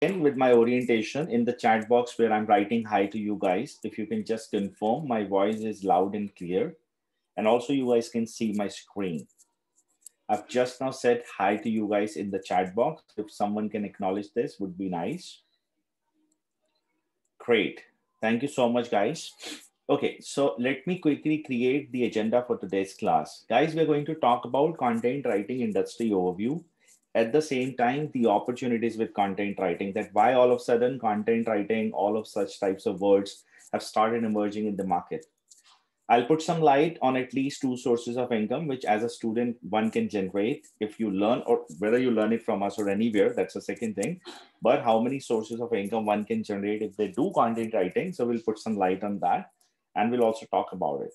with my orientation in the chat box where I'm writing hi to you guys. If you can just confirm my voice is loud and clear. And also you guys can see my screen. I've just now said hi to you guys in the chat box. If someone can acknowledge this would be nice. Great. Thank you so much, guys. Okay, so let me quickly create the agenda for today's class. Guys, we're going to talk about content writing industry overview. At the same time, the opportunities with content writing, that why all of a sudden content writing, all of such types of words have started emerging in the market. I'll put some light on at least two sources of income, which as a student, one can generate if you learn or whether you learn it from us or anywhere, that's the second thing. But how many sources of income one can generate if they do content writing. So we'll put some light on that and we'll also talk about it.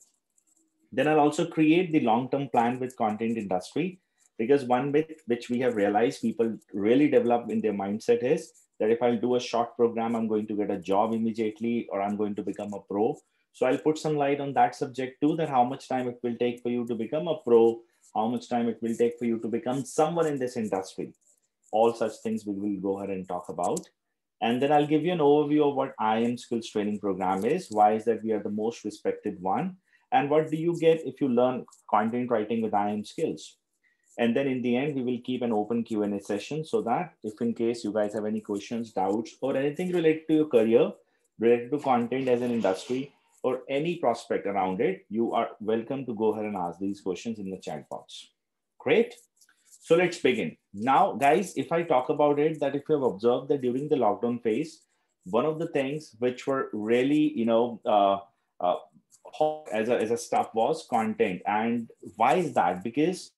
Then I'll also create the long-term plan with content industry because one bit which we have realized people really develop in their mindset is that if I'll do a short program, I'm going to get a job immediately or I'm going to become a pro so I'll put some light on that subject too, that how much time it will take for you to become a pro, how much time it will take for you to become someone in this industry. All such things we will go ahead and talk about. And then I'll give you an overview of what IIM Skills Training Program is. Why is that we are the most respected one? And what do you get if you learn content writing with IIM Skills? And then in the end, we will keep an open Q&A session so that if in case you guys have any questions, doubts, or anything related to your career, related to content as an industry, or any prospect around it, you are welcome to go ahead and ask these questions in the chat box. Great. So let's begin. Now, guys, if I talk about it, that if you have observed that during the lockdown phase, one of the things which were really, you know, uh, uh, as a, as a stuff was content. And why is that? Because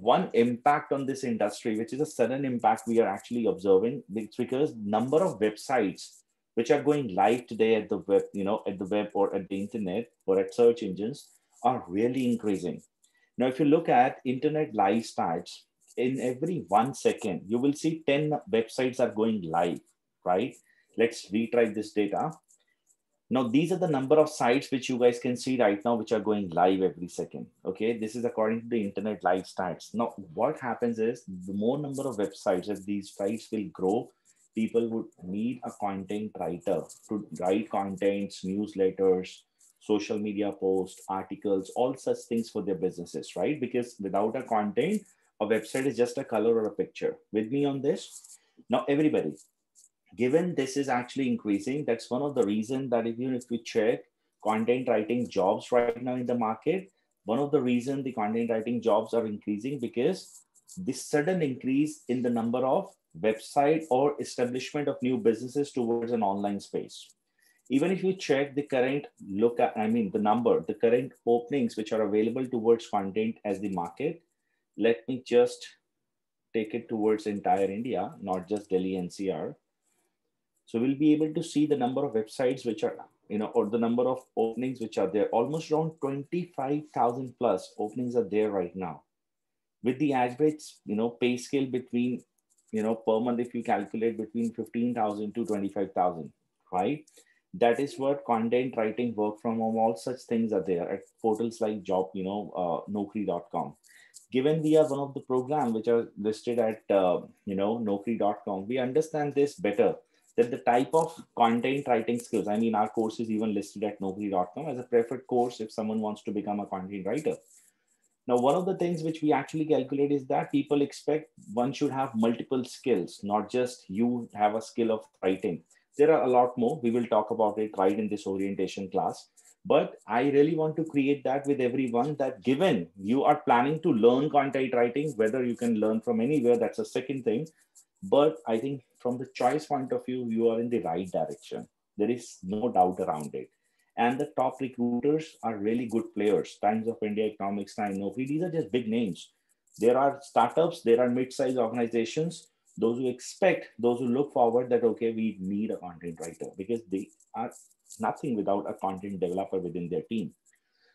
one impact on this industry, which is a sudden impact we are actually observing, it's because number of websites which are going live today at the web, you know, at the web or at the internet or at search engines are really increasing. Now, if you look at internet live stats, in every one second, you will see 10 websites are going live, right? Let's retry this data. Now, these are the number of sites which you guys can see right now, which are going live every second. Okay, this is according to the internet live stats. Now, what happens is the more number of websites as these sites will grow, people would need a content writer to write contents, newsletters, social media posts, articles, all such things for their businesses, right? Because without a content, a website is just a color or a picture. With me on this? Now, everybody, given this is actually increasing, that's one of the reasons that even if you check content writing jobs right now in the market, one of the reasons the content writing jobs are increasing because this sudden increase in the number of website or establishment of new businesses towards an online space. Even if you check the current look at, I mean, the number, the current openings which are available towards content as the market, let me just take it towards entire India, not just Delhi NCR. So we'll be able to see the number of websites which are, you know, or the number of openings which are there. Almost around 25,000 plus openings are there right now. With the average, you know, pay scale between you know, per month, if you calculate between 15,000 to 25,000, right? That is what content writing, work from home, all such things are there at portals like job, you know, uh, Naukri.com. Given we are one of the program which are listed at, uh, you know, Naukri.com, we understand this better that the type of content writing skills, I mean, our course is even listed at Naukri.com as a preferred course if someone wants to become a content writer now, one of the things which we actually calculate is that people expect one should have multiple skills, not just you have a skill of writing. There are a lot more. We will talk about it right in this orientation class. But I really want to create that with everyone that given you are planning to learn content writing, whether you can learn from anywhere, that's a second thing. But I think from the choice point of view, you are in the right direction. There is no doubt around it and the top recruiters are really good players. Times of India, Economics Time, Naukri, these are just big names. There are startups, there are mid-sized organizations, those who expect, those who look forward that, okay, we need a content writer because they are nothing without a content developer within their team.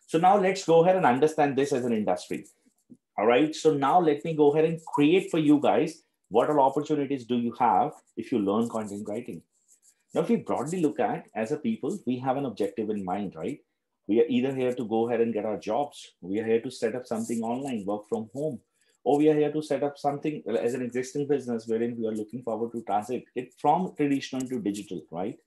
So now let's go ahead and understand this as an industry. All right, so now let me go ahead and create for you guys what all opportunities do you have if you learn content writing. Now, if we broadly look at as a people, we have an objective in mind, right? We are either here to go ahead and get our jobs. We are here to set up something online, work from home, or we are here to set up something as an existing business wherein we are looking forward to transit it from traditional to digital, right?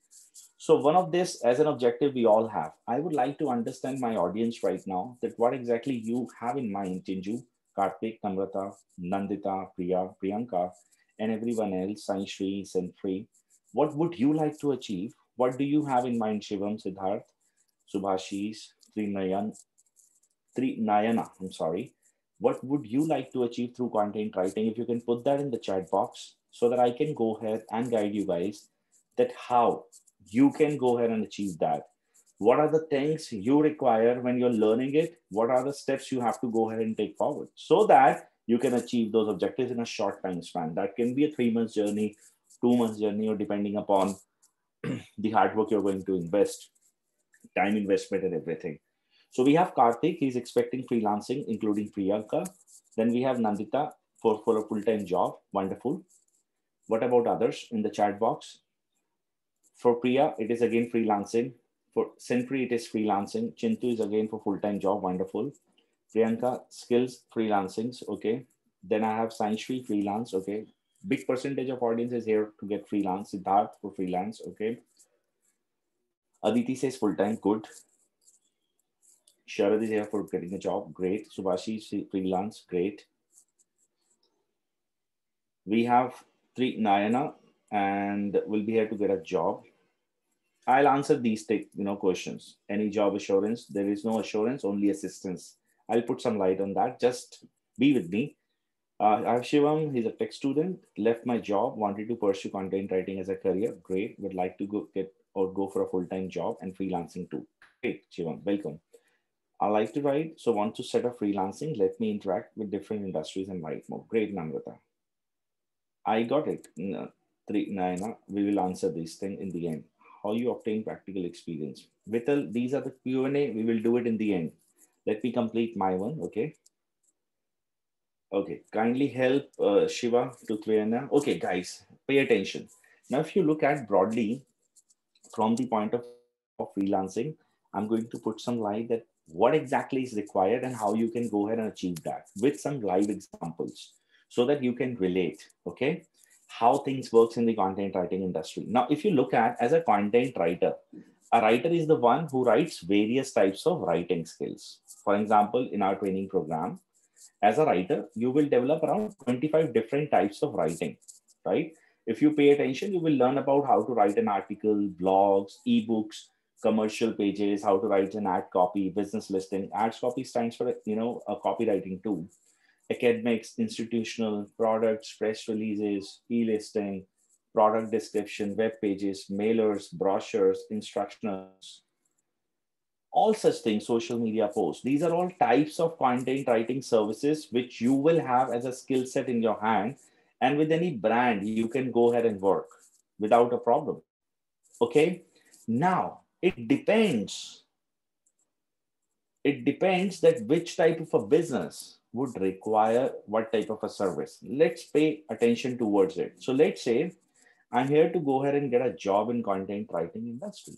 So one of this as an objective we all have. I would like to understand my audience right now that what exactly you have in mind, Chinju, Karthik, Namrata, Nandita, Priya, Priyanka, and everyone else, Sainshri, Senfree. What would you like to achieve? What do you have in mind, Shivam, Siddharth, Subhashis, Trinayan, Nayana, I'm sorry. What would you like to achieve through content writing? If you can put that in the chat box so that I can go ahead and guide you guys that how you can go ahead and achieve that. What are the things you require when you're learning it? What are the steps you have to go ahead and take forward so that you can achieve those objectives in a short time span? That can be a three months journey, two months journey, or depending upon the hard work you're going to invest, time investment, and everything. So we have Karthik, he's expecting freelancing, including Priyanka. Then we have Nandita for, for a full-time job. Wonderful. What about others in the chat box? For Priya, it is again freelancing. For Senpri, it is freelancing. Chintu is again for full-time job. Wonderful. Priyanka, skills, freelancings. Okay. Then I have Sainshri, freelance. Okay. Big percentage of audience is here to get freelance. Siddharth for freelance. Okay. Aditi says full-time. Good. Sharad is here for getting a job. Great. Subhashi freelance. Great. We have three Nayana and we'll be here to get a job. I'll answer these you know questions. Any job assurance? There is no assurance, only assistance. I'll put some light on that. Just be with me. Uh, I have Shivam. He's a tech student. Left my job. Wanted to pursue content writing as a career. Great. Would like to go get or go for a full time job and freelancing too. Great, Shivam. Welcome. I like to write, so want to set up freelancing. Let me interact with different industries and write more. Great, Namrata. I got it. Three, Naina, we will answer this thing in the end. How you obtain practical experience. Vital, these are the Q&A. We will do it in the end. Let me complete my one, okay? Okay, kindly help uh, Shiva to Triana. Okay, guys, pay attention. Now, if you look at broadly from the point of, of freelancing, I'm going to put some light that what exactly is required and how you can go ahead and achieve that with some live examples so that you can relate, okay? How things works in the content writing industry. Now, if you look at as a content writer, a writer is the one who writes various types of writing skills. For example, in our training program, as a writer, you will develop around 25 different types of writing, right? If you pay attention, you will learn about how to write an article, blogs, ebooks, commercial pages, how to write an ad copy, business listing. Ads copy stands for, you know, a copywriting tool. Academics, institutional, products, press releases, e-listing, product description, web pages, mailers, brochures, instructionals, all such things, social media posts. These are all types of content writing services which you will have as a skill set in your hand. And with any brand, you can go ahead and work without a problem. Okay. Now, it depends. It depends that which type of a business would require what type of a service. Let's pay attention towards it. So let's say I'm here to go ahead and get a job in content writing industry.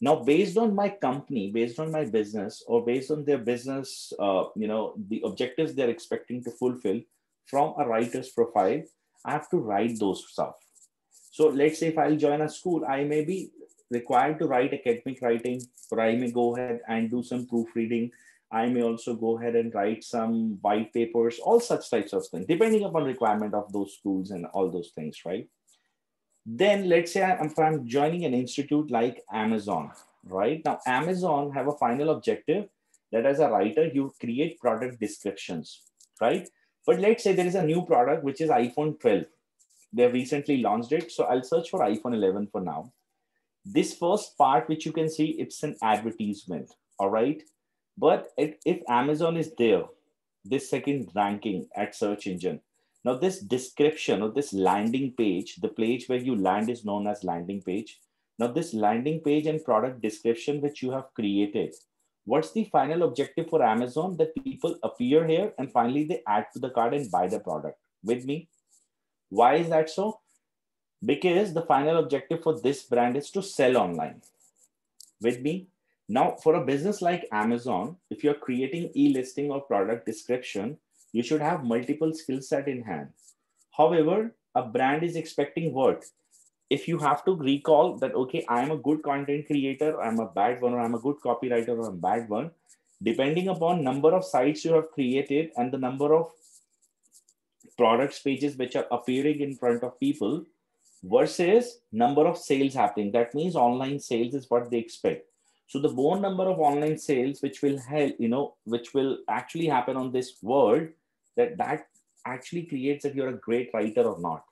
Now, based on my company, based on my business, or based on their business, uh, you know, the objectives they're expecting to fulfill from a writer's profile, I have to write those stuff. So let's say if I'll join a school, I may be required to write academic writing, or I may go ahead and do some proofreading. I may also go ahead and write some white papers, all such types of things, depending upon requirement of those schools and all those things, right? Then let's say I'm, I'm joining an institute like Amazon, right? Now, Amazon have a final objective that as a writer, you create product descriptions, right? But let's say there is a new product, which is iPhone 12. They've recently launched it. So I'll search for iPhone 11 for now this first part, which you can see, it's an advertisement, all right? But it, if Amazon is there, this second ranking at search engine, now this description or this landing page, the page where you land is known as landing page. Now this landing page and product description which you have created, what's the final objective for Amazon? That people appear here and finally they add to the cart and buy the product with me. Why is that so? Because the final objective for this brand is to sell online. With me? Now, for a business like Amazon, if you're creating e-listing or product description, You should have multiple skill set in hand. However, a brand is expecting what? If you have to recall that, okay, I'm a good content creator, I'm a bad one, or I'm a good copywriter, or I'm a bad one, depending upon number of sites you have created and the number of products pages which are appearing in front of people versus number of sales happening. That means online sales is what they expect. So the more number of online sales which will help, you know, which will actually happen on this world, that that actually creates that you're a great writer or not.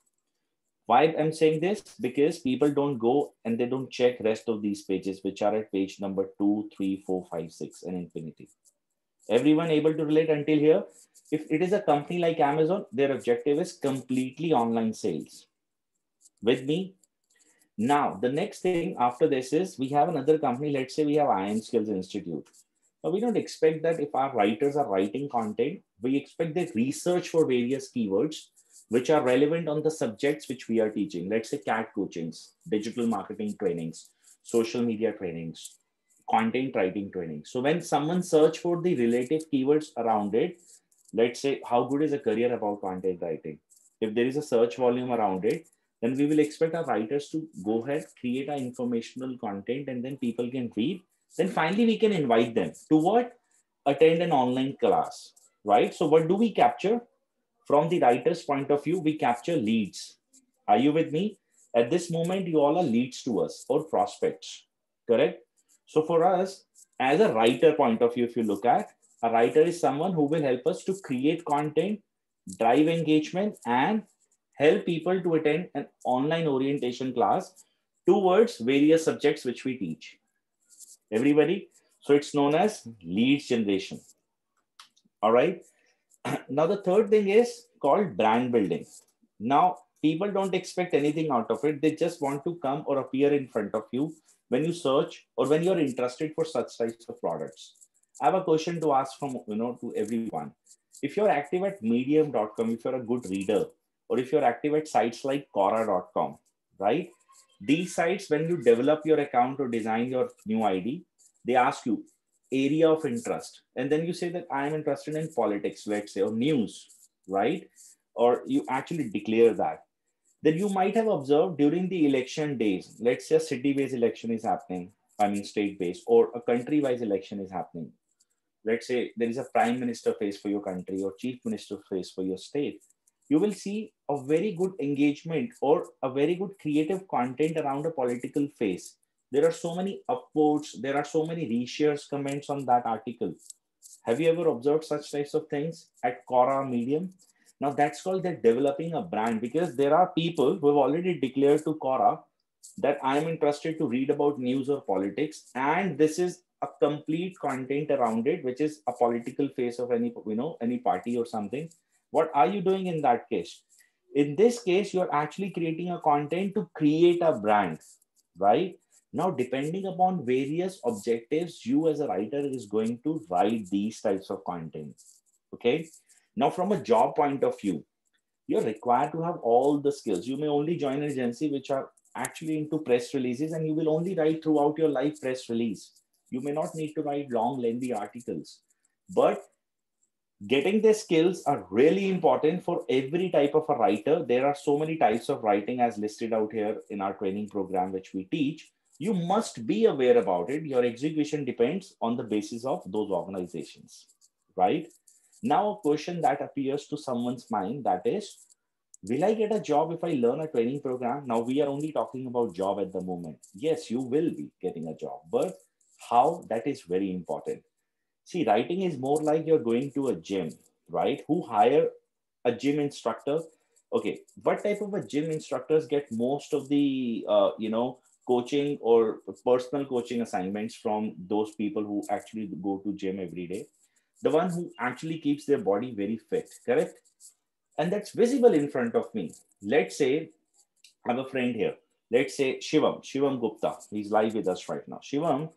Why I'm saying this? Because people don't go and they don't check rest of these pages, which are at page number two, three, four, five, six, and infinity. Everyone able to relate until here? If it is a company like Amazon, their objective is completely online sales. With me? Now, the next thing after this is we have another company. Let's say we have IIM Skills Institute. But we don't expect that if our writers are writing content, we expect they research for various keywords which are relevant on the subjects which we are teaching. Let's say CAT coachings, digital marketing trainings, social media trainings, content writing training. So when someone search for the relative keywords around it, let's say how good is a career about content writing? If there is a search volume around it, then we will expect our writers to go ahead, create our informational content, and then people can read. Then finally, we can invite them to what? Attend an online class, right? So what do we capture? From the writer's point of view, we capture leads. Are you with me? At this moment, you all are leads to us or prospects, correct? So for us, as a writer point of view, if you look at, a writer is someone who will help us to create content, drive engagement, and help people to attend an online orientation class towards various subjects which we teach. Everybody? So it's known as leads generation. All right. Now, the third thing is called brand building. Now, people don't expect anything out of it. They just want to come or appear in front of you when you search or when you're interested for such types of products. I have a question to ask from, you know, to everyone. If you're active at medium.com, if you're a good reader, or if you're active at sites like Quora.com, right? These sites, when you develop your account or design your new ID, they ask you area of interest. And then you say that I am interested in politics, let's say, or news, right? Or you actually declare that Then you might have observed during the election days. Let's say a city-based election is happening, I mean state-based, or a country-wise election is happening. Let's say there is a prime minister face for your country or chief minister face for your state. You will see a very good engagement or a very good creative content around a political face. There are so many upvotes, there are so many reshares comments on that article. Have you ever observed such types of things at Quora Medium? Now that's called that developing a brand because there are people who have already declared to Quora that I'm interested to read about news or politics. And this is a complete content around it, which is a political face of any, you know, any party or something. What are you doing in that case? In this case, you're actually creating a content to create a brand, right? Now, depending upon various objectives, you as a writer is going to write these types of content. Okay. Now, from a job point of view, you're required to have all the skills. You may only join an agency which are actually into press releases and you will only write throughout your life press release. You may not need to write long, lengthy articles, but getting the skills are really important for every type of a writer. There are so many types of writing as listed out here in our training program, which we teach. You must be aware about it. Your execution depends on the basis of those organizations, right? Now, a question that appears to someone's mind that is, will I get a job if I learn a training program? Now, we are only talking about job at the moment. Yes, you will be getting a job, but how? That is very important. See, writing is more like you're going to a gym, right? Who hire a gym instructor? Okay, what type of a gym instructors get most of the, uh, you know, coaching or personal coaching assignments from those people who actually go to gym every day? the one who actually keeps their body very fit, correct? And that's visible in front of me. Let's say I have a friend here. Let's say Shivam, Shivam Gupta. He's live with us right now. Shivam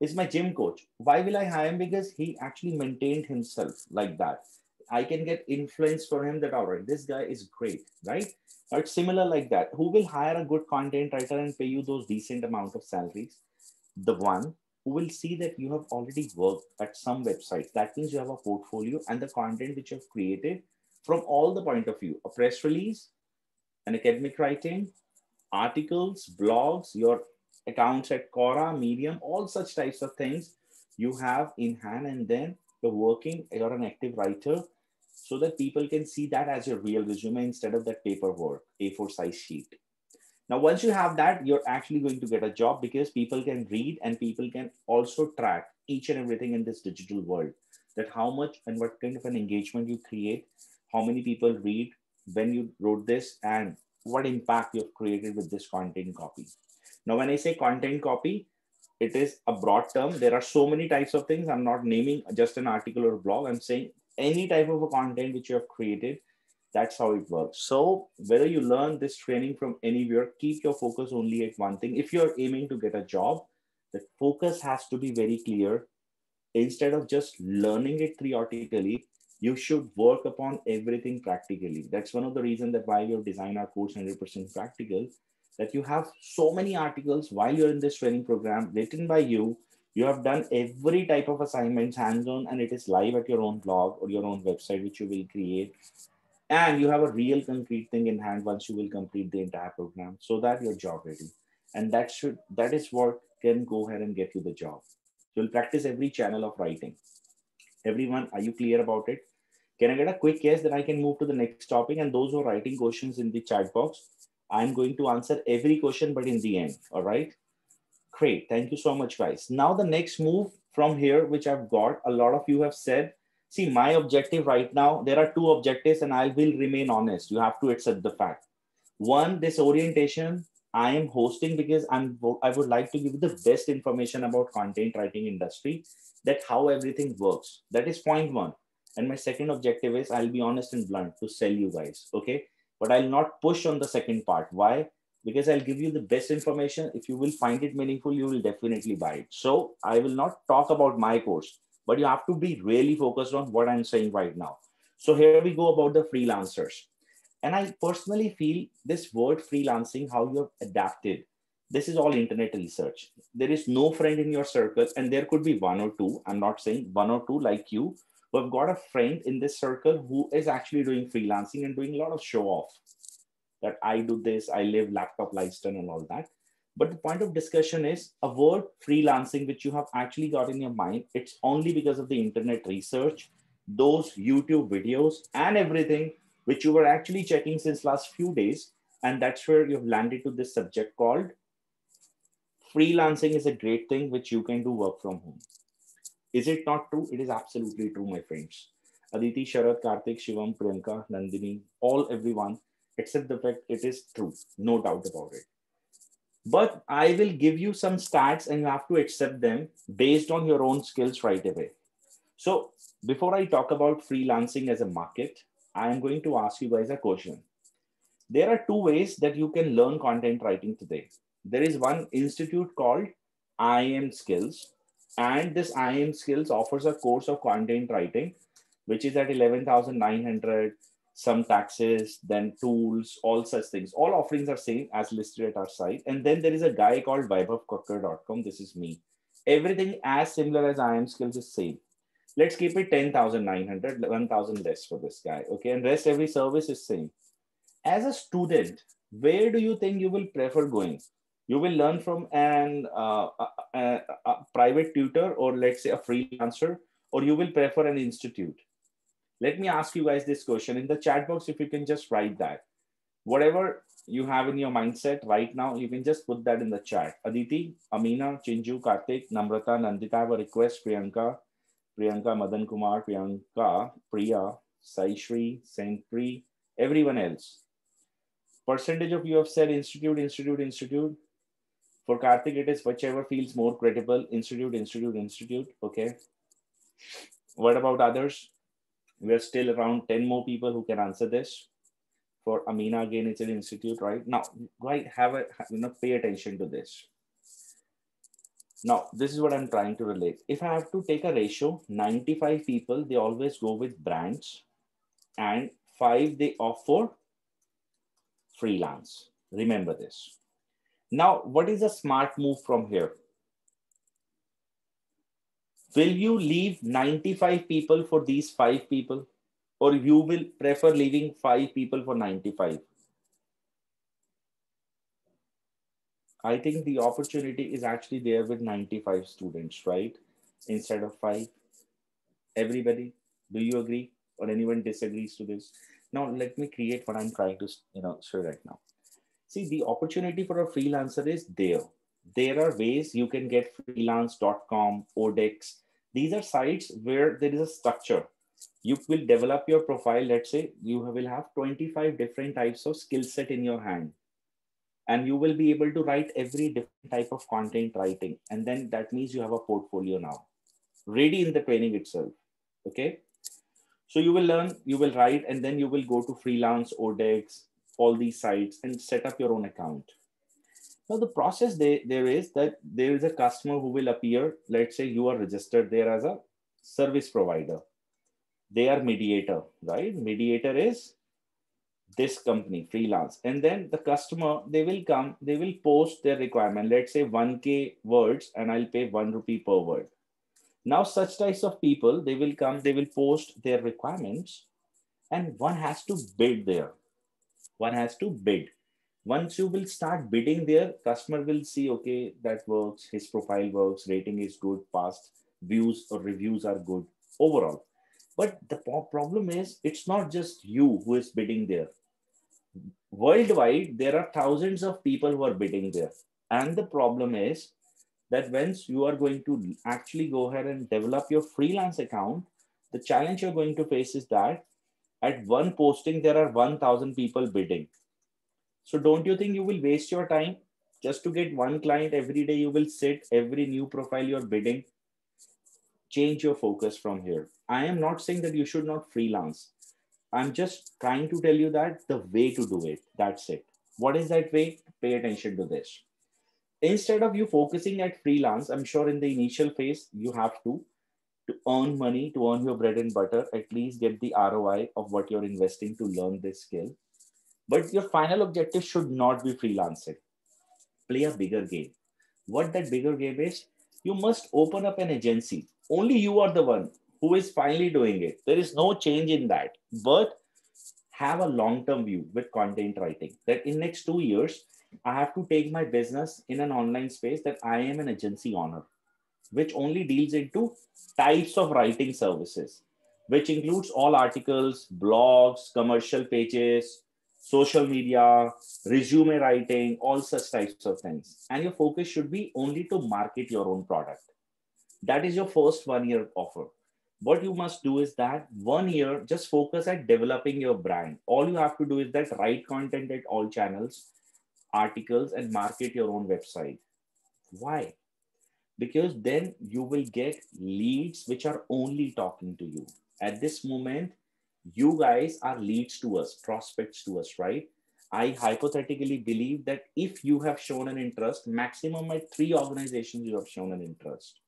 is my gym coach. Why will I hire him? Because he actually maintained himself like that. I can get influence for him that, all right, this guy is great, right? Or it's similar like that. Who will hire a good content writer and pay you those decent amount of salaries? The one who will see that you have already worked at some website. That means you have a portfolio and the content which you have created from all the point of view, a press release, an academic writing, articles, blogs, your accounts at Quora, Medium, all such types of things you have in hand and then you're working, you're an active writer so that people can see that as your real resume instead of that paperwork, A4 size sheet. Now, once you have that, you're actually going to get a job because people can read and people can also track each and everything in this digital world that how much and what kind of an engagement you create, how many people read when you wrote this, and what impact you've created with this content copy. Now, when I say content copy, it is a broad term. There are so many types of things. I'm not naming just an article or blog. I'm saying any type of a content which you have created that's how it works. So whether you learn this training from anywhere, keep your focus only at one thing. If you're aiming to get a job, the focus has to be very clear. Instead of just learning it theoretically, you should work upon everything practically. That's one of the reasons that why we have designed our course 100% practical, that you have so many articles while you're in this training program written by you. You have done every type of assignments hands-on and it is live at your own blog or your own website, which you will create. And you have a real concrete thing in hand once you will complete the entire program so that you're job ready. And that should that is what can go ahead and get you the job. You'll practice every channel of writing. Everyone are you clear about it? Can i get a quick yes? That i can move to the next topic. And those who are writing questions in the chat box i'm going to answer every question but in the end all right? Great. Thank you so much guys. Now the next move from here which i've got a lot of you have said see my objective right now there are two objectives and i will remain honest. You have to accept the fact. One this orientation i am hosting because i'm i would like to give you the best information about content writing industry that how everything works. That is point one. And my second objective is i'll be honest and blunt to sell you guys okay but i'll not push on the second part why because i'll give you the best information if you will find it meaningful you will definitely buy it so i will not talk about my course but you have to be really focused on what I'm saying right now. So here we go about the freelancers. And I personally feel this word freelancing, how you have adapted, this is all internet research. There is no friend in your circle, and there could be one or two. I'm not saying one or two like you, have got a friend in this circle who is actually doing freelancing and doing a lot of show off. That I do this, I live laptop lifestyle and all that. But the point of discussion is a word freelancing, which you have actually got in your mind. It's only because of the internet research, those YouTube videos and everything, which you were actually checking since last few days. And that's where you've landed to this subject called freelancing is a great thing, which you can do work from home. Is it not true? It is absolutely true, my friends. Aditi, Sharad, Karthik, Shivam, Priyanka, Nandini, all everyone, except the fact it is true. No doubt about it but I will give you some stats and you have to accept them based on your own skills right away. So before I talk about freelancing as a market, I am going to ask you guys a question. There are two ways that you can learn content writing today. There is one institute called IIM Skills, and this IIM Skills offers a course of content writing, which is at 11,900 some taxes, then tools, all such things. All offerings are same as listed at our site. And then there is a guy called vibhavkakkar.com. This is me. Everything as similar as IIM skills is same. Let's keep it 10,900, 1,000 less for this guy. Okay. And rest every service is same. As a student, where do you think you will prefer going? You will learn from an uh, a, a, a private tutor or let's say a freelancer, or you will prefer an institute let me ask you guys this question in the chat box. If you can just write that, whatever you have in your mindset right now, you can just put that in the chat. Aditi, Amina, Chinju, kartik Namrata, Nandita have a request. Priyanka, Priyanka, Madan Kumar, Priyanka, Priya, Saishri, Saintri, everyone else. Percentage of you have said institute, institute, institute. For Karthik, it is whichever feels more credible. Institute, institute, institute. Okay. What about others? we are still around 10 more people who can answer this for amina again it's an institute right now right have a you know pay attention to this now this is what i'm trying to relate if i have to take a ratio 95 people they always go with brands and five they offer freelance remember this now what is a smart move from here? Will you leave 95 people for these five people? Or you will prefer leaving five people for 95 i think the opportunity is actually there with 95 students right? Instead of five. Everybody do you agree? Or anyone disagrees to this? Now let me create what i'm trying to you know show right now see the opportunity for a freelancer is there. There are ways you can get freelance.com odx these are sites where there is a structure. You will develop your profile. Let's say you will have 25 different types of skill set in your hand. And you will be able to write every different type of content writing. And then that means you have a portfolio now ready in the training itself okay? So you will learn you will write and then you will go to freelance odx all these sites and set up your own account. Now the process there, there is that there is a customer who will appear. Let's say you are registered there as a service provider. They are mediator right? Mediator is this company freelance. And then the customer they will come they will post their requirement. Let's say 1k words and i'll pay 1 rupee per word. Now such types of people they will come they will post their requirements and one has to bid there one has to bid. Once you will start bidding there customer will see okay that works his profile works rating is good past views or reviews are good overall. But the problem is it's not just you who is bidding there. Worldwide there are thousands of people who are bidding there. And the problem is that once you are going to actually go ahead and develop your freelance account the challenge you're going to face is that at one posting there are 1000 people bidding so don't you think you will waste your time just to get one client every day you will sit every new profile you're bidding change your focus from here i am not saying that you should not freelance I'm just trying to tell you that the way to do it, that's it. What is that way? Pay attention to this. Instead of you focusing at freelance, I'm sure in the initial phase, you have to, to earn money, to earn your bread and butter, at least get the ROI of what you're investing to learn this skill. But your final objective should not be freelancing. Play a bigger game. What that bigger game is, you must open up an agency. Only you are the one who is finally doing it. There is no change in that, but have a long-term view with content writing that in next two years, I have to take my business in an online space that I am an agency owner, which only deals into types of writing services, which includes all articles, blogs, commercial pages, social media, resume writing, all such types of things. And your focus should be only to market your own product. That is your first one year offer what you must do is that one year just focus at developing your brand all you have to do is that write content at all channels articles and market your own website why because then you will get leads which are only talking to you at this moment you guys are leads to us prospects to us right i hypothetically believe that if you have shown an interest maximum at three organizations you have shown an interest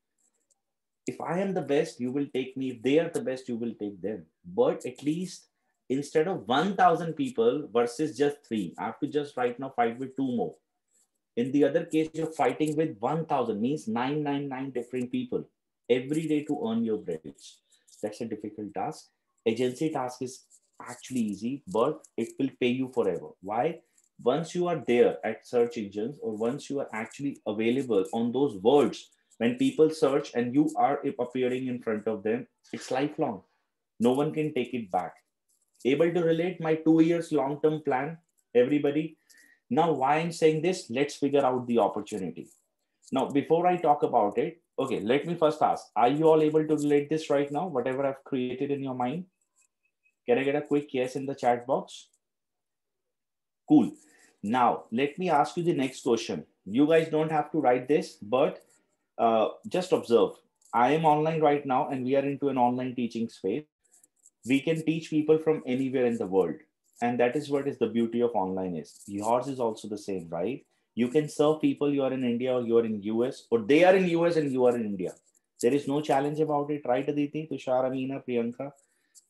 if I am the best, you will take me. If they are the best, you will take them. But at least instead of 1,000 people versus just three, I have to just right now fight with two more. In the other case, you're fighting with 1,000, means 999 different people every day to earn your bread. That's a difficult task. Agency task is actually easy, but it will pay you forever. Why? Once you are there at search engines or once you are actually available on those words when people search and you are appearing in front of them it's lifelong no one can take it back able to relate my two years long term plan everybody now why i'm saying this let's figure out the opportunity now before i talk about it okay let me first ask are you all able to relate this right now whatever i've created in your mind can i get a quick yes in the chat box cool now let me ask you the next question you guys don't have to write this but uh, just observe. I am online right now and we are into an online teaching space. We can teach people from anywhere in the world. And that is what is the beauty of online is. Yours is also the same, right? You can serve people you are in India or you are in US or they are in US and you are in India. There is no challenge about it, right, Aditi, Tushar, Amina, Priyanka?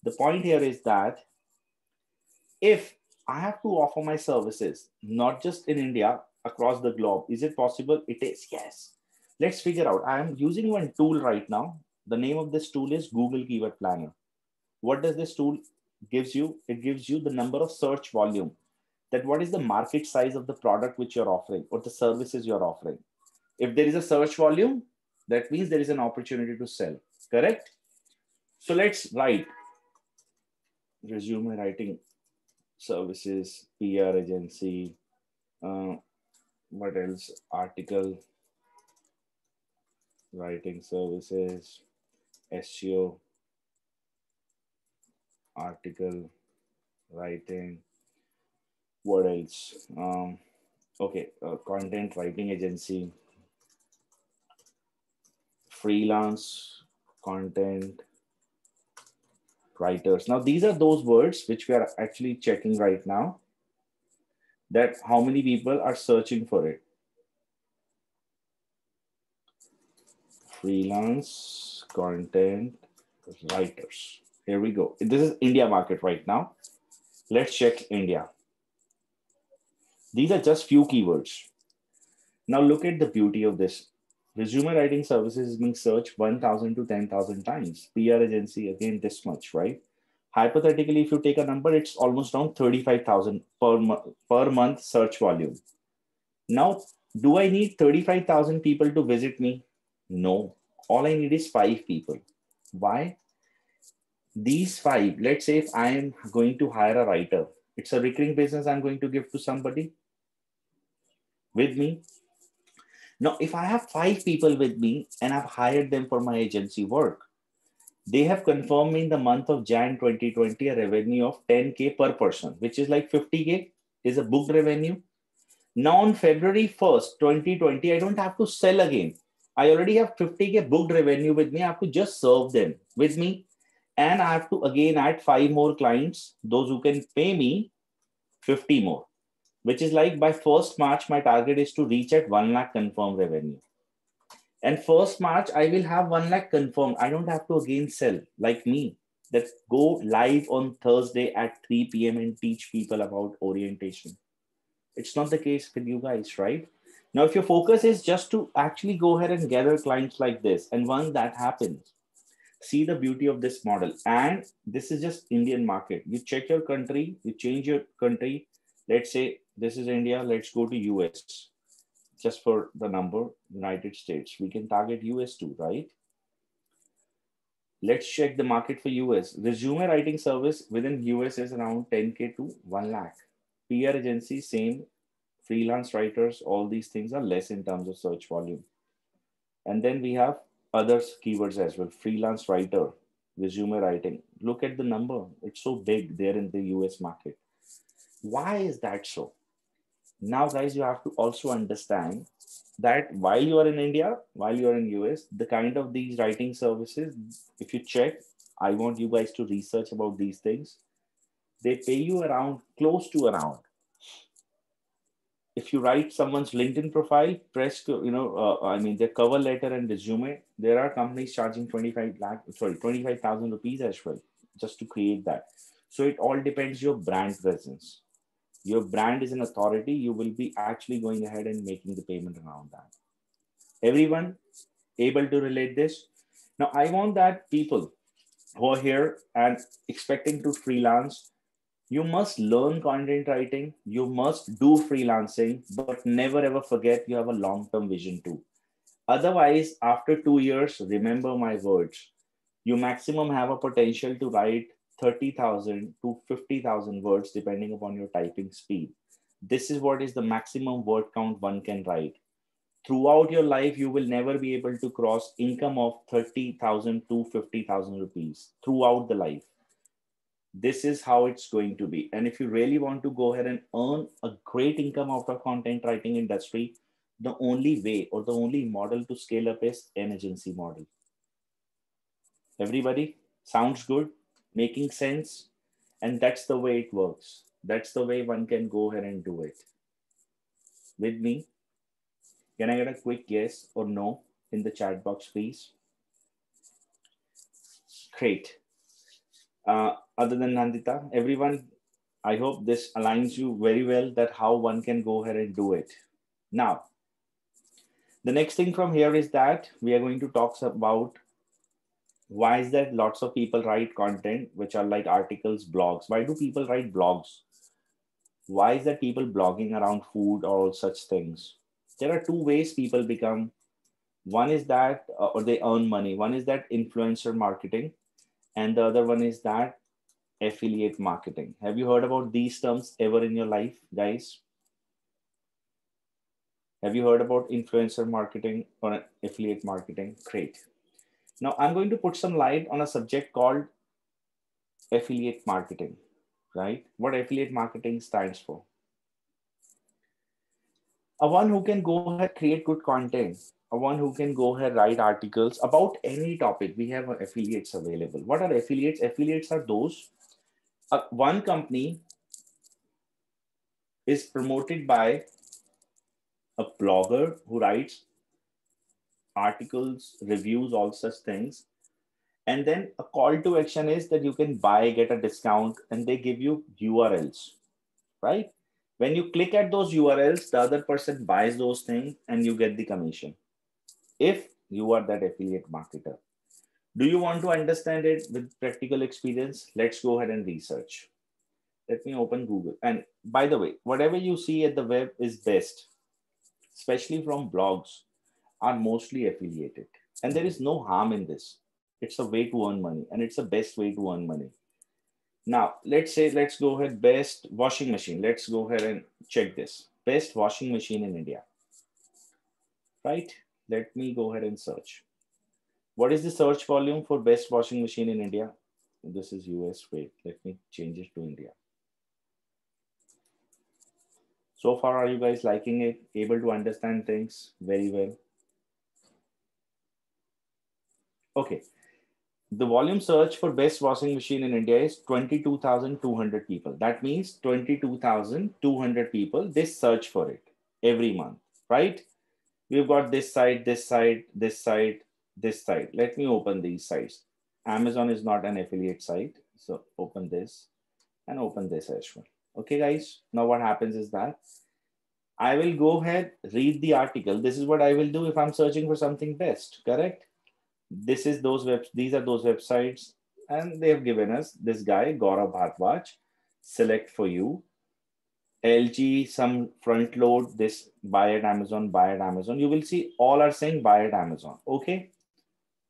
The point here is that if I have to offer my services, not just in India, across the globe, is it possible? It is, yes let's figure out. I'm using one tool right now. The name of this tool is Google Keyword Planner. What does this tool gives you? It gives you the number of search volume that what is the market size of the product which you're offering or the services you're offering. If there is a search volume, that means there is an opportunity to sell, correct? So let's write resume writing services, PR agency, uh, what else? Article writing services, SEO, article writing. What else? Um, okay, uh, content writing agency, freelance content writers. Now, these are those words which we are actually checking right now that how many people are searching for it. Freelance content writers. Here we go. This is India market right now. Let's check India. These are just few keywords. Now look at the beauty of this. Resume writing services is being searched 1,000 to 10,000 times. PR agency, again, this much, right? Hypothetically, if you take a number, it's almost around 35,000 per, per month search volume. Now, do I need 35,000 people to visit me? No. All I need is five people. Why? These five, let's say if I am going to hire a writer, it's a recurring business I'm going to give to somebody with me. Now, if I have five people with me and I've hired them for my agency work, they have confirmed me in the month of Jan 2020 a revenue of 10K per person, which is like 50K is a booked revenue. Now on February 1st, 2020, I don't have to sell again. I already have 50K booked revenue with me. I have to just serve them with me. And I have to again add five more clients, those who can pay me 50 more, which is like by 1st March, my target is to reach at 1 lakh confirmed revenue. And 1st March, I will have 1 lakh confirmed. I don't have to again sell like me that go live on Thursday at 3 p.m. and teach people about orientation. It's not the case with you guys, right? Now, if your focus is just to actually go ahead and gather clients like this, and once that happens, see the beauty of this model. And this is just Indian market. You check your country, you change your country. Let's say this is India. Let's go to US. Just for the number, United States. We can target US too, right? Let's check the market for US. Resume writing service within US is around 10K to 1 lakh. PR agency, same. Freelance writers, all these things are less in terms of search volume. And then we have other keywords as well. Freelance writer, resume writing. Look at the number. It's so big there in the US market. Why is that so? Now, guys, you have to also understand that while you are in India, while you are in US, the kind of these writing services, if you check, I want you guys to research about these things. They pay you around close to around. If you write someone's LinkedIn profile, press, you know, uh, I mean, their cover letter and resume, there are companies charging 25 lakh, sorry, 25,000 rupees as well, just to create that. So it all depends your brand presence your brand is an authority, you will be actually going ahead and making the payment around that. Everyone able to relate this? Now, I want that people who are here and expecting to freelance, you must learn content writing, you must do freelancing, but never ever forget you have a long term vision too. Otherwise, after two years, remember my words. You maximum have a potential to write 30,000 to 50,000 words depending upon your typing speed. This is what is the maximum word count one can write. Throughout your life, you will never be able to cross income of 30,000 to 50,000 rupees throughout the life. This is how it's going to be. And if you really want to go ahead and earn a great income out of content writing industry, the only way or the only model to scale up is an agency model. Everybody, sounds good? making sense. And that's the way it works. That's the way one can go ahead and do it. With me, can I get a quick yes or no in the chat box, please? Great. Uh, other than Nandita, everyone, I hope this aligns you very well that how one can go ahead and do it. Now, the next thing from here is that we are going to talk about Why is that lots of people write content which are like articles, blogs? Why do people write blogs? Why is that people blogging around food or such things? There are two ways people become. One is that, uh, or they earn money. One is that influencer marketing, and the other one is that affiliate marketing. Have you heard about these terms ever in your life, guys? Have you heard about influencer marketing or affiliate marketing? Great. Now I'm going to put some light on a subject called affiliate marketing, right? What affiliate marketing stands for. A one who can go ahead, create good content, one who can go ahead, write articles about any topic. We have affiliates available. What are affiliates? Affiliates are those, uh, one company is promoted by a blogger who writes articles, reviews, all such things. And then a call to action is that you can buy, get a discount, and they give you URLs, right? When you click at those URLs, the other person buys those things and you get the commission. If you are that affiliate marketer. Do you want to understand it with practical experience? Let's go ahead and research. Let me open Google. And by the way, whatever you see at the web is best especially from blogs, are mostly affiliated. And there is no harm in this. It's a way to earn money and it's the best way to earn money. Now, let's say, let's go ahead, best washing machine. Let's go ahead and check this. Best washing machine in India. Right? Let me go ahead and search. What is the search volume for best washing machine in India? This is US. Wait, let me change it to India. So far, are you guys liking it? Able to understand things very well? Okay. The volume search for best washing machine in India is 22,200 people. That means 22,200 people, they search for it every month, right? We've got this site, this site, this site, this site. Let me open these sites. Amazon is not an affiliate site. So open this and open this as well. Okay, guys. Now what happens is that I will go ahead, read the article. This is what I will do if I'm searching for something best, correct? This is those web, these are those websites. And they have given us this guy, Gaurav Bharadwaj, select for you. LG, some front load, this buy at Amazon, buy at Amazon. You will see all are saying buy at Amazon. Okay.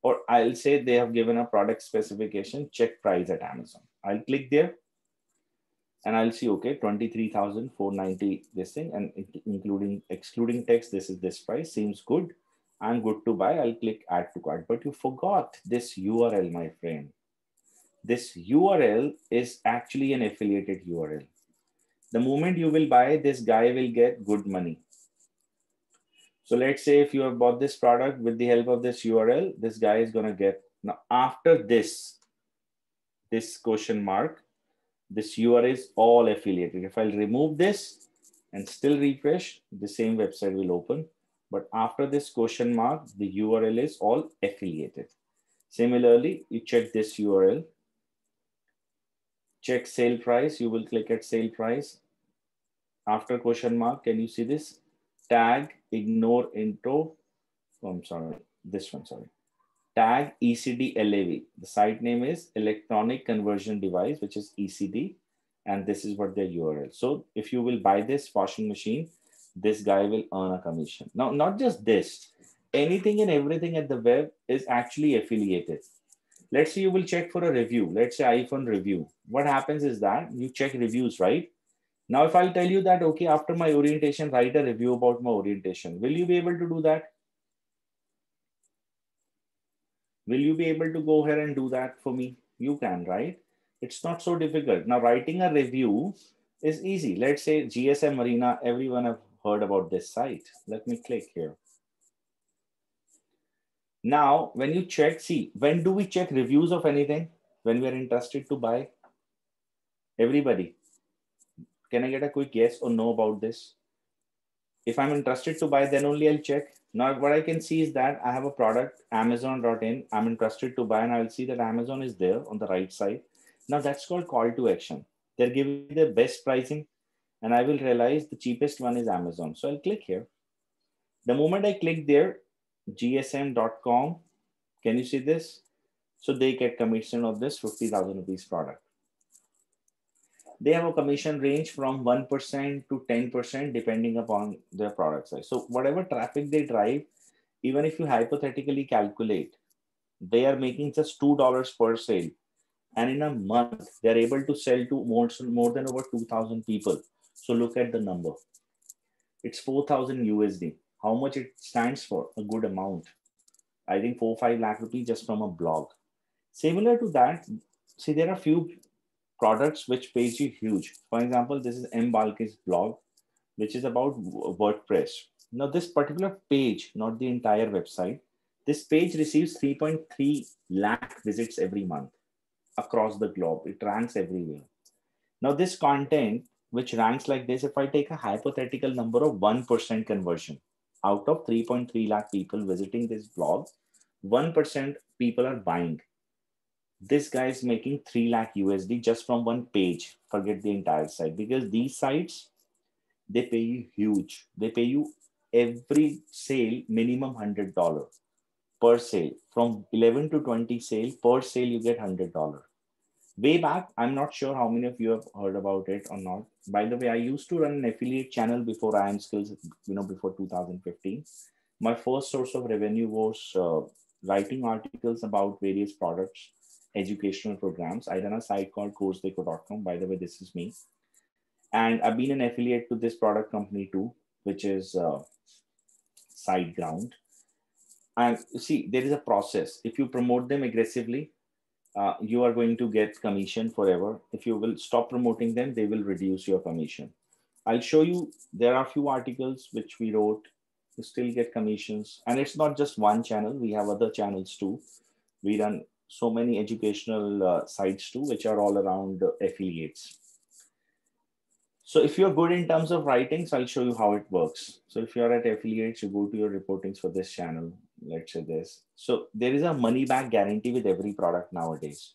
Or I'll say they have given a product specification, check price at Amazon. I'll click there and I'll see, okay, 23,490 this thing and including, excluding text, this is this price, seems good. I'm good to buy, I'll click add to cart. But you forgot this URL, my friend. This URL is actually an affiliated URL. The moment you will buy, this guy will get good money. So let's say if you have bought this product with the help of this URL, this guy is gonna get, now after this, this question mark, this URL is all affiliated. If I'll remove this and still refresh, the same website will open. But after this question mark, the URL is all affiliated. Similarly, you check this URL, check sale price, you will click at sale price. After question mark, can you see this? Tag, ignore intro. Oh, I'm sorry, this one, sorry tag ECD LAV. The site name is Electronic Conversion Device, which is ECD. And this is what their URL. So if you will buy this washing machine, this guy will earn a commission. Now, not just this, anything and everything at the web is actually affiliated. Let's say you will check for a review. Let's say iPhone review. What happens is that you check reviews, right? Now, if I tell you that, okay, after my orientation, write a review about my orientation, will you be able to do that? Will you be able to go ahead and do that for me? You can, right? It's not so difficult. Now, writing a review is easy. Let's say GSMArena, everyone have heard about this site. Let me click here. Now, when you check, see, when do we check reviews of anything? When we are interested to buy? Everybody. Can I get a quick yes or no about this? If I'm interested to buy, then only I'll check. Now, what I can see is that I have a product, Amazon.in. I'm interested to buy, and I'll see that Amazon is there on the right side. Now, that's called call to action. They're giving the best pricing, and I will realize the cheapest one is Amazon. So I'll click here. The moment I click there, gsm.com, can you see this? So they get commission of this 50,000 rupees product. They have a commission range from 1% to 10% depending upon their product size. So whatever traffic they drive, even if you hypothetically calculate, they are making just $2 per sale. And in a month, they're able to sell to more, more than over 2,000 people. So look at the number. It's 4,000 USD. How much it stands for? A good amount. I think four, five lakh rupees just from a blog. Similar to that, see, there are few products which pays you huge. For example, this is M. Balkhi's blog, which is about WordPress. Now, this particular page, not the entire website, this page receives 3.3 lakh visits every month across the globe. It ranks everywhere. Now, this content, which ranks like this, if I take a hypothetical number of 1% conversion out of 3.3 lakh people visiting this blog, 1% people are buying this guy is making 3 lakh USD just from one page. Forget the entire site because these sites, they pay you huge. They pay you every sale minimum $100 per sale. From 11 to 20 sale, per sale you get $100. Way back, I'm not sure how many of you have heard about it or not. By the way, I used to run an affiliate channel before IIM Skills, you know, before 2015. My first source of revenue was uh, writing articles about various products educational programs. I run a site called coursedeco.com. By the way, this is me. And I've been an affiliate to this product company too, which is uh, SiteGround. And see, there is a process. If you promote them aggressively, uh, you are going to get commission forever. If you will stop promoting them, they will reduce your commission. I'll show you, there are a few articles which we wrote to still get commissions. And it's not just one channel, we have other channels too. We run so many educational uh, sites too, which are all around affiliates. So if you're good in terms of writings, I'll show you how it works. So if you're at affiliates, you go to your reportings for this channel, let's say this. So there is a money back guarantee with every product nowadays.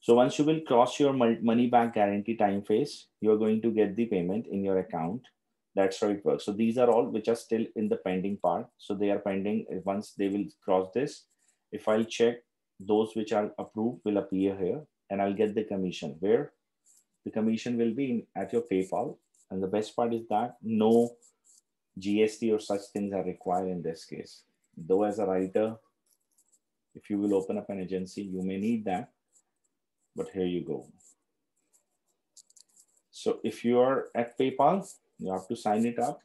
So once you will cross your money back guarantee time phase, you're going to get the payment in your account. That's how it works. So these are all which are still in the pending part. So they are pending. Once they will cross this, if I'll check those which are approved will appear here and I'll get the commission where the commission will be in, at your PayPal. And the best part is that no GST or such things are required in this case. Though as a writer, if you will open up an agency, you may need that, but here you go. So if you are at PayPal, you have to sign it up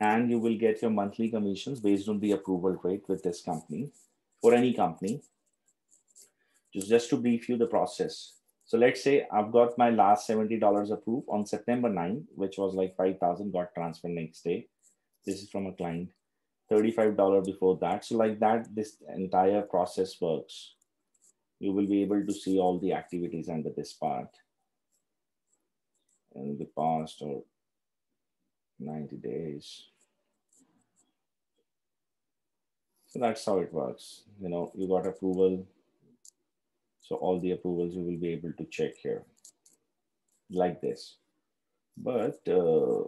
and you will get your monthly commissions based on the approval rate with this company for any company. Just, just to brief you the process. So let's say I've got my last $70 approved on September 9, which was like 5,000 got transferred next day. This is from a client. $35 before that. So like that, this entire process works. You will be able to see all the activities under this part in the past or 90 days. That's how it works. You know, you got approval. So all the approvals you will be able to check here like this. But uh,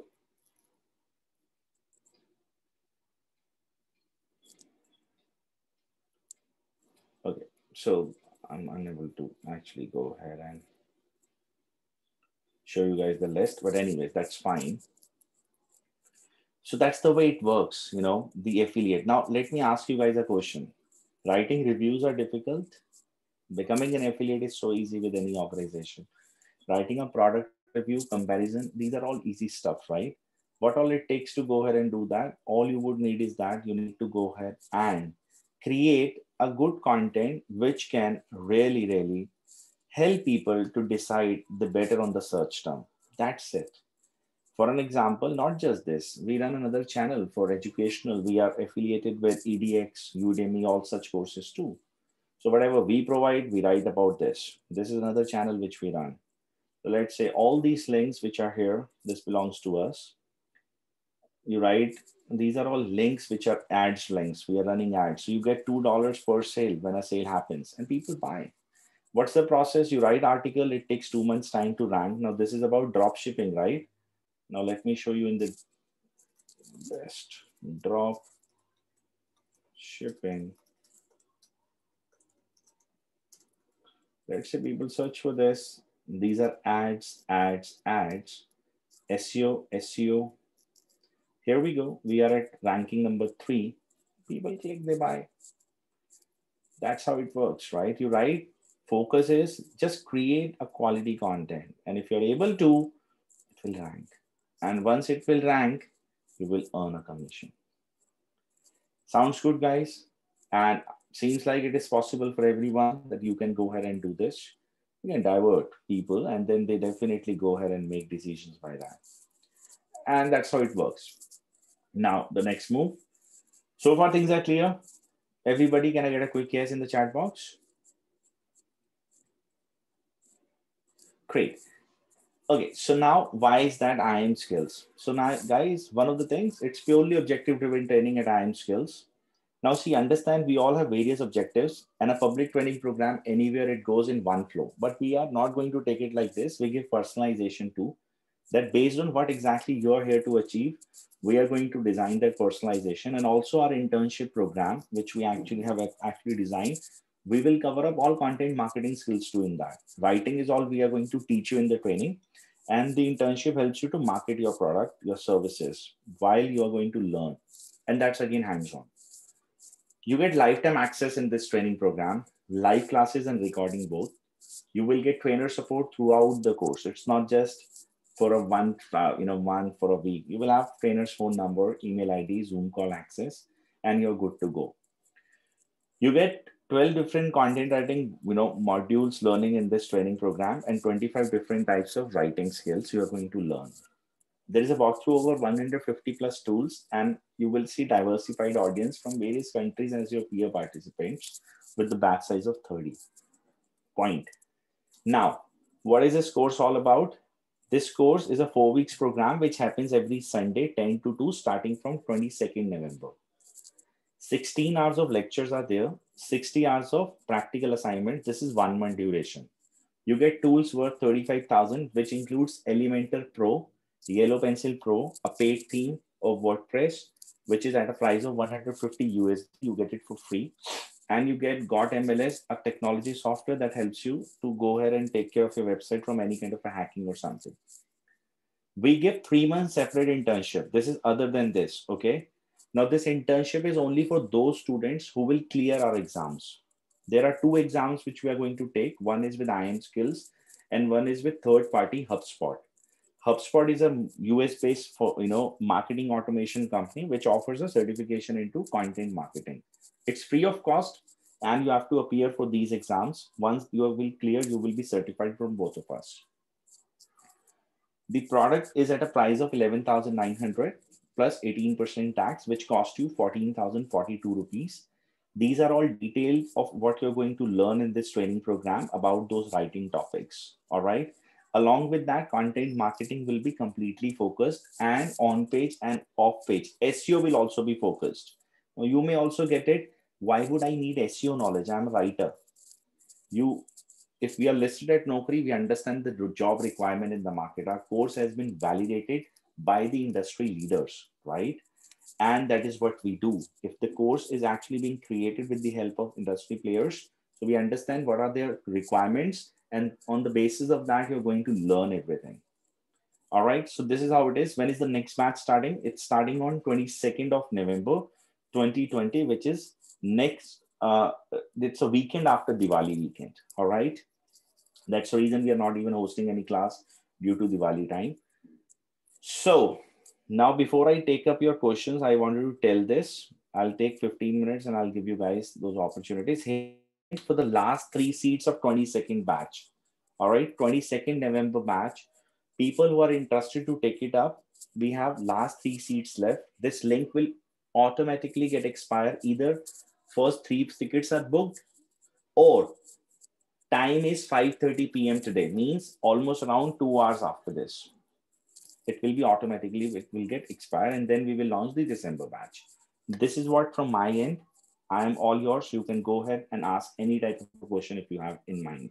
okay, so I'm unable to actually go ahead and show you guys the list. But anyways, that's fine. So that's the way it works, you know, the affiliate. Now, let me ask you guys a question. Writing reviews are difficult. Becoming an affiliate is so easy with any organization. Writing a product review, comparison, these are all easy stuff, right? What all it takes to go ahead and do that, all you would need is that you need to go ahead and create a good content which can really, really help people to decide the better on the search term. That's it. For an example, not just this, we run another channel for educational. We are affiliated with edX, Udemy, all such courses too. So whatever we provide, we write about this. This is another channel which we run. So let's say all these links which are here, this belongs to us. You write, these are all links which are ads links. We are running ads. So you get $2 per sale when a sale happens and people buy. What's the process? You write article, it takes two months time to rank. Now this is about drop shipping, right? Now let me show you in the best drop shipping. let's say people search for this. These are ads, ads, ads, SEO, SEO. Here we go. We are at ranking number three. People click, they buy. That's how it works, right? You write, focus is just create a quality content. And if you're able to, it will rank. And once it will rank, you will earn a commission. Sounds good, guys? And seems like it is possible for everyone that you can go ahead and do this. You can divert people and then they definitely go ahead and make decisions by that. And that's how it works. Now, the next move. So far, things are clear. Everybody, can I get a quick yes in the chat box? Great. Okay, so now why is that IIM skills? So now, guys, one of the things, it's purely objective driven training at IIM skills. Now, see, understand we all have various objectives and a public training program, anywhere it goes in one flow. But we are not going to take it like this. We give personalization too. That based on what exactly you're here to achieve, we are going to design that personalization and also our internship program, which we actually have actually designed. We will cover up all content marketing skills too in that. Writing is all we are going to teach you in the training. And the internship helps you to market your product, your services while you are going to learn. And that's again hands-on. You get lifetime access in this training program, live classes and recording both. You will get trainer support throughout the course. It's not just for a one, uh, you know, one for a week. You will have trainer's phone number, email ID, Zoom call access, and you're good to go. You get 12 different content writing, you know, modules learning in this training program and 25 different types of writing skills you are going to learn. There is a walkthrough over 150 plus tools, and you will see diversified audience from various countries as your peer participants with the batch size of 30. Point. Now, what is this course all about? This course is a four weeks program which happens every Sunday, 10 to 2, starting from 22nd November. 16 hours of lectures are there, 60 hours of practical assignments. This is one month duration. You get tools worth 35,000, which includes Elementor Pro, Yellow Pencil Pro, a paid theme of WordPress, which is at a price of 150 USD. You get it for free. And you get GOTMLS, a technology software that helps you to go ahead and take care of your website from any kind of a hacking or something. We give three months separate internship. This is other than this, okay? Now this internship is only for those students who will clear our exams. There are two exams which we are going to take. One is with IIM Skills and one is with third party HubSpot. HubSpot is a US-based for you know marketing automation company which offers a certification into content marketing. It's free of cost, and you have to appear for these exams. Once you will clear, you will be certified from both of us. The product is at a price of 11,900 plus 18% tax, which cost you 14,042 rupees. These are all details of what you're going to learn in this training program about those writing topics. All right. Along with that, content marketing will be completely focused and on page and off page. SEO will also be focused. You may also get it. Why would I need SEO knowledge? I'm a writer. You, if we are listed at Naukri, we understand the job requirement in the market. Our course has been validated by the industry leaders, right? And that is what we do. If the course is actually being created with the help of industry players, so we understand what are their requirements and on the basis of that, you're going to learn everything. All right, so this is how it is. When is the next batch starting? It's starting on 22nd of November, 2020, which is next, uh, it's a weekend after Diwali weekend. All right. That's the reason we are not even hosting any class due to Diwali time. So now before I take up your questions, I wanted to tell this. I'll take 15 minutes and I'll give you guys those opportunities. Hey, for the last three seats of 22nd batch. All right, 22nd November batch. People who are interested to take it up, we have last three seats left. This link will automatically get expired either first three tickets are booked or time is 5.30 p.m. today, means almost around two hours after this. It will be automatically, it will get expired and then we will launch the December batch. This is what from my end, I am all yours. You can go ahead and ask any type of question if you have in mind.